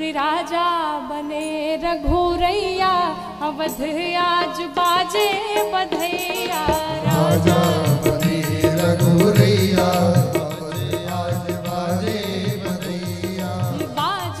अरे राजा बने रघुरैया अवध आज बाजे बधैया। राजा बने रघुरैया आज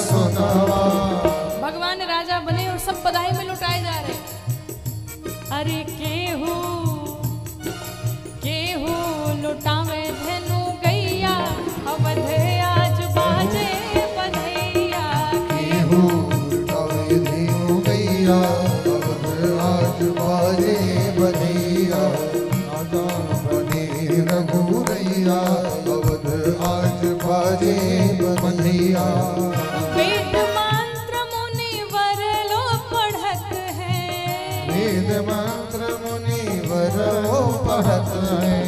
सोनावा भगवान राजा बने और सब बधाई में लुटाए जा रहे अरे केहू केहू लुटावे धेनु गैया अवध आज बाजे बधैया केहू लुटावे धेनु गैया अवध आज बाजे बधैया राजा बने रघुरैया अवध आज बाजे वेद मंत्र मुनि वर लो पढ़त है। वेद मंत्र मुनिवर वो पढ़त है।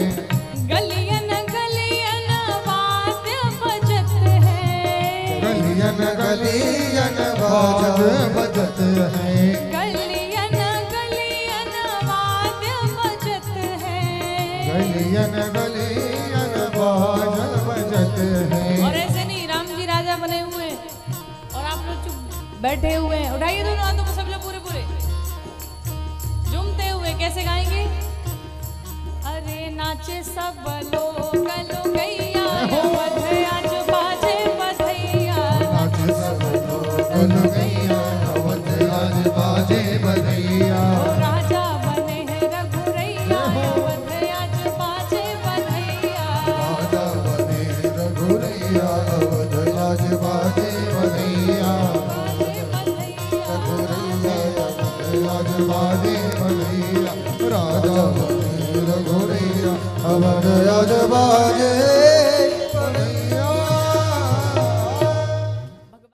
गलियन गलियन वाद्य बजत है। गलियन गलियन बाज बजत है। गलियन गलियन वाद्य बजत है। गलियन गलियन बाज बैठे हुए हैं। उठाइए दोनों हाथों को सब लोग पूरे पूरे। झूमते हुए कैसे गाएँगे? अरे नाचे सब लोग गैया आज बाजे बधैया। नाच सब लोग गैया आज बाजे बधैया। राजा बने हैं रघुरैया आज बाजे बधैया। राजा बने रघुरैया। राधा